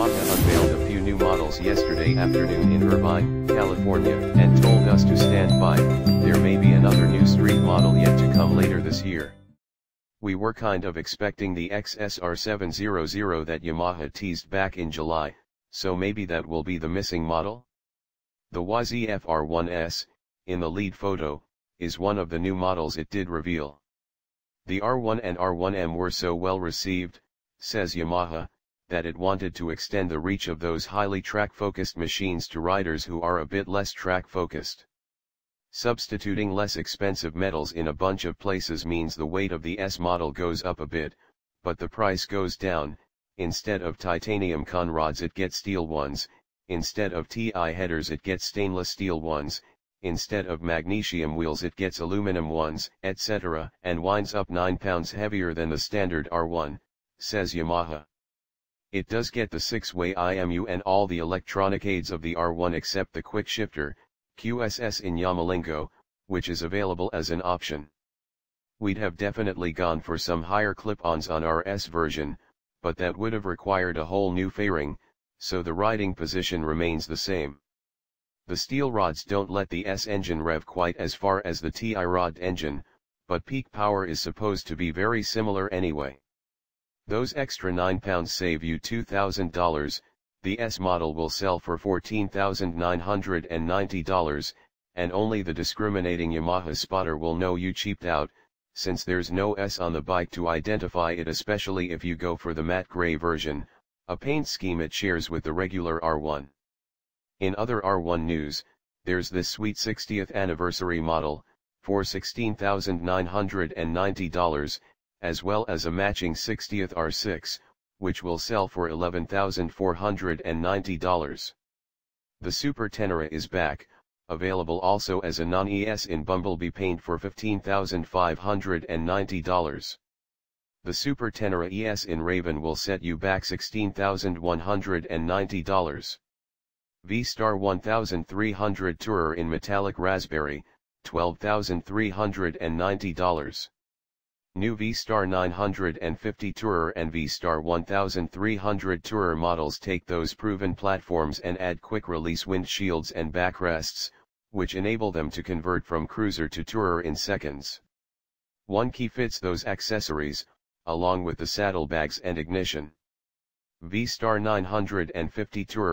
Yamaha unveiled a few new models yesterday afternoon in Irvine, California, and told us to stand by, there may be another new street model yet to come later this year. We were kind of expecting the XSR700 that Yamaha teased back in July, so maybe that will be the missing model? The YZF-R1S, in the lead photo, is one of the new models it did reveal. The R1 and R1M were so well received, says Yamaha, that it wanted to extend the reach of those highly track-focused machines to riders who are a bit less track-focused. Substituting less expensive metals in a bunch of places means the weight of the S model goes up a bit, but the price goes down, instead of titanium conrods it gets steel ones, instead of TI headers it gets stainless steel ones, instead of magnesium wheels it gets aluminum ones, etc., and winds up 9 pounds heavier than the standard R1, says Yamaha. It does get the 6-way IMU and all the electronic aids of the R1 except the quick shifter, QSS in Yamalingo, which is available as an option. We'd have definitely gone for some higher clip-ons on our S version, but that would have required a whole new fairing, so the riding position remains the same. The steel rods don't let the S engine rev quite as far as the TI rod engine, but peak power is supposed to be very similar anyway. Those extra 9 pounds save you $2,000, the S model will sell for $14,990, and only the discriminating Yamaha spotter will know you cheaped out, since there's no S on the bike to identify it especially if you go for the matte gray version, a paint scheme it shares with the regular R1. In other R1 news, there's this sweet 60th anniversary model, for $16,990, as well as a matching 60th R6, which will sell for $11,490. The Super Tenere is back, available also as a non-ES in Bumblebee paint for $15,590. The Super Tenere ES in Raven will set you back $16,190. V-Star 1300 Tourer in Metallic Raspberry, $12,390. New V-Star 950 Tourer and V-Star 1300 Tourer models take those proven platforms and add quick-release windshields and backrests, which enable them to convert from cruiser to tourer in seconds. One key fits those accessories, along with the saddlebags and ignition. V-Star 950 Tourer